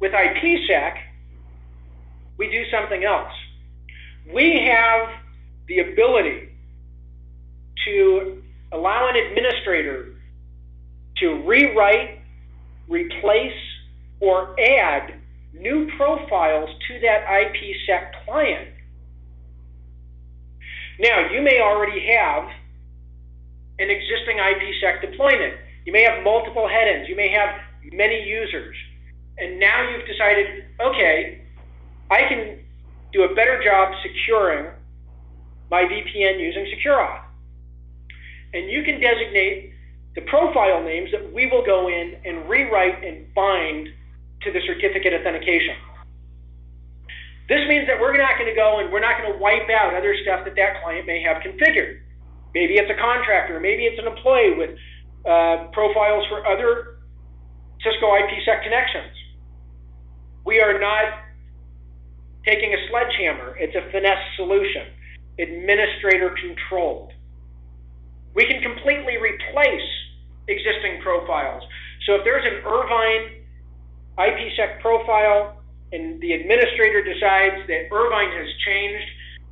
with IPsec, we do something else. We have the ability to allow an administrator to rewrite, replace, or add new profiles to that IPsec client. Now, you may already have an existing IPsec deployment. You may have multiple headends. You may have many users. And now you've decided, okay, I can do a better job securing my VPN using SecureAuth. And you can designate the profile names that we will go in and rewrite and bind to the certificate authentication. This means that we're not going to go and we're not going to wipe out other stuff that that client may have configured. Maybe it's a contractor, maybe it's an employee with uh, profiles for other Cisco IPsec connections. We are not taking a sledgehammer. It's a finesse solution, administrator controlled. We can completely replace existing profiles. So if there's an Irvine IPsec profile and the administrator decides that Irvine has changed,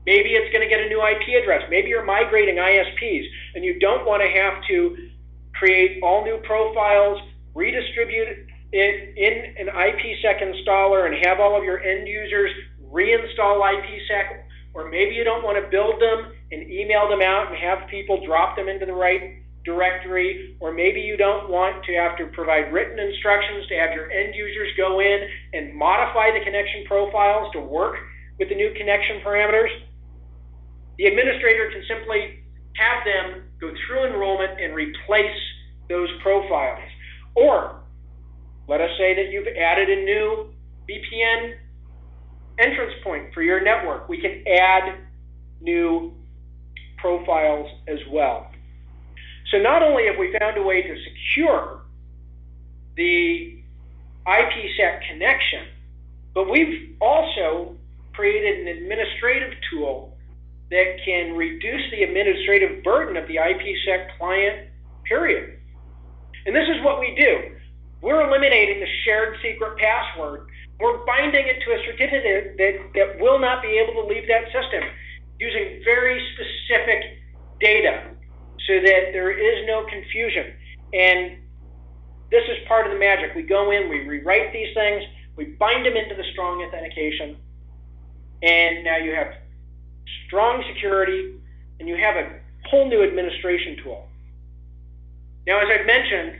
maybe it's going to get a new IP address. Maybe you're migrating ISPs and you don't want to have to create all new profiles, redistribute it in an IPsec installer, and have all of your end users reinstall IPsec. Or maybe you don't want to build them and email them out and have people drop them into the right directory, or maybe you don't want to have to provide written instructions to have your end users go in and modify the connection profiles to work with the new connection parameters, the administrator can simply have them go through enrollment and replace those profiles. Or let us say that you've added a new VPN entrance point for your network. We can add new profiles as well. So not only have we found a way to secure the IPsec connection, but we've also created an administrative tool that can reduce the administrative burden of the IPsec client, period. And this is what we do. We're eliminating the shared secret password. We're binding it to a certificate that, that will not be able to leave that system using very specific data so that there is no confusion. And this is part of the magic. We go in, we rewrite these things, we bind them into the strong authentication, and now you have strong security and you have a whole new administration tool. Now, as I've mentioned,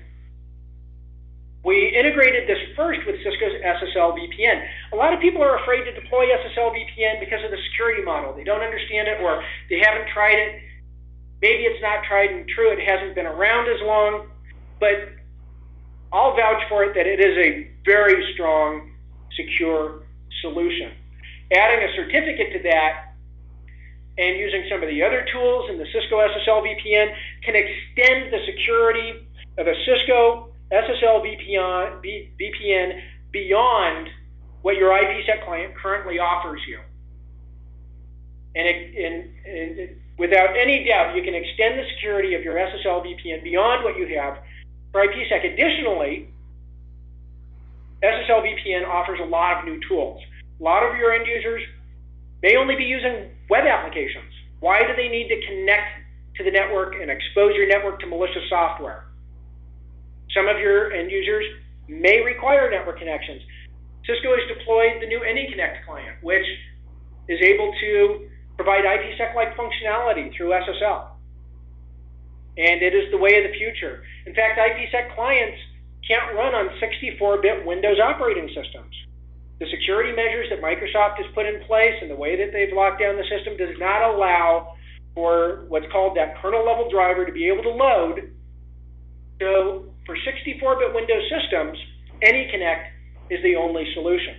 we integrated this first with Cisco's SSL VPN. A lot of people are afraid to deploy SSL VPN because of the security model. They don't understand it or they haven't tried it. Maybe it's not tried and true, it hasn't been around as long, but I'll vouch for it that it is a very strong, secure solution. Adding a certificate to that and using some of the other tools in the Cisco SSL VPN can extend the security of a Cisco SSL VPN, VPN beyond what your IPsec client currently offers you. And, it, and, and it, without any doubt, you can extend the security of your SSL VPN beyond what you have for IPsec. Additionally, SSL VPN offers a lot of new tools. A lot of your end users may only be using web applications. Why do they need to connect to the network and expose your network to malicious software? Some of your end users may require network connections. Cisco has deployed the new AnyConnect client, which is able to provide IPsec-like functionality through SSL. And it is the way of the future. In fact, IPsec clients can't run on 64-bit Windows operating systems. The security measures that Microsoft has put in place and the way that they've locked down the system does not allow for what's called that kernel level driver to be able to load. So for 64-bit Windows systems, AnyConnect is the only solution.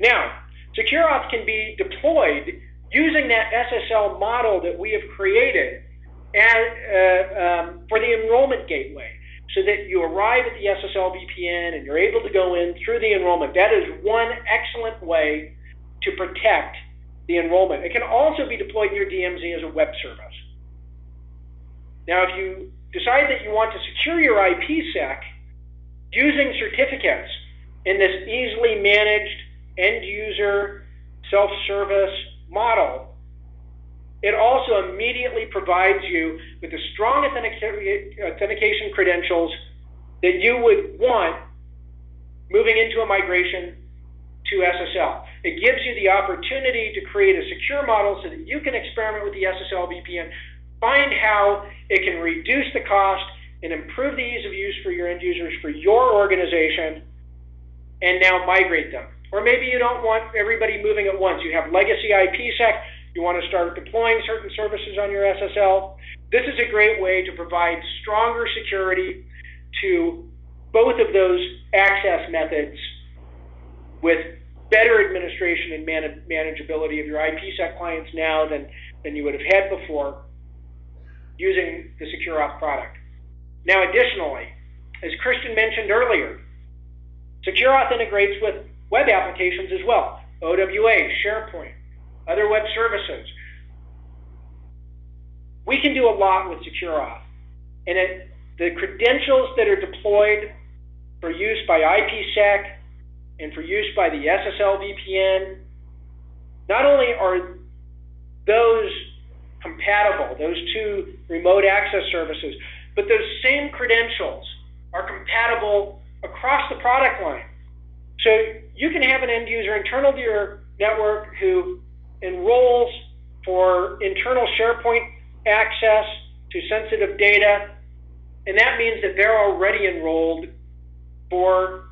Now, SecureAuth can be deployed using that SSL model that we have created as, uh, um, for the enrollment gateway so that you arrive at the SSL VPN and you're able to go in through the enrollment. That is one excellent way to protect the enrollment. It can also be deployed in your DMZ as a web service. Now, if you decide that you want to secure your IPsec using certificates, in this easily managed end user self service model, it also immediately provides you with the strong authentication credentials that you would want moving into a migration to SSL. It gives you the opportunity to create a secure model so that you can experiment with the SSL VPN, find how it can reduce the cost and improve the ease of use for your end users for your organization, and now migrate them. Or maybe you don't want everybody moving at once. You have legacy IPsec, you want to start deploying certain services on your SSL. This is a great way to provide stronger security to both of those access methods with better administration and man- manageability of your IPsec clients now than, than you would have had before using the SecureAuth product. Now, additionally, as Christian mentioned earlier, SecureAuth integrates with web applications as well OWA, SharePoint, other web services. We can do a lot with SecureAuth. And it, the credentials that are deployed for use by IPsec and for use by the SSL VPN, not only are those compatible, those two remote access services, but those same credentials are compatible across the product line. So you can have an end user internal to your network who enrolls for internal SharePoint access to sensitive data, and that means that they're already enrolled for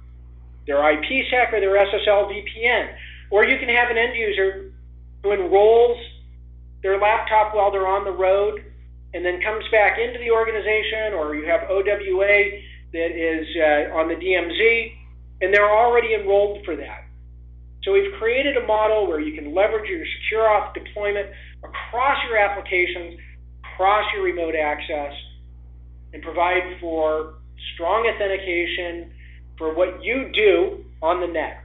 their IPsec or their SSL VPN. Or you can have an end user who enrolls their laptop while they're on the road and then comes back into the organization, or you have OWA that is uh, on the DMZ, and they're already enrolled for that. So we've created a model where you can leverage your SecureAuth deployment across your applications, across your remote access, and provide for strong authentication for what you do on the net.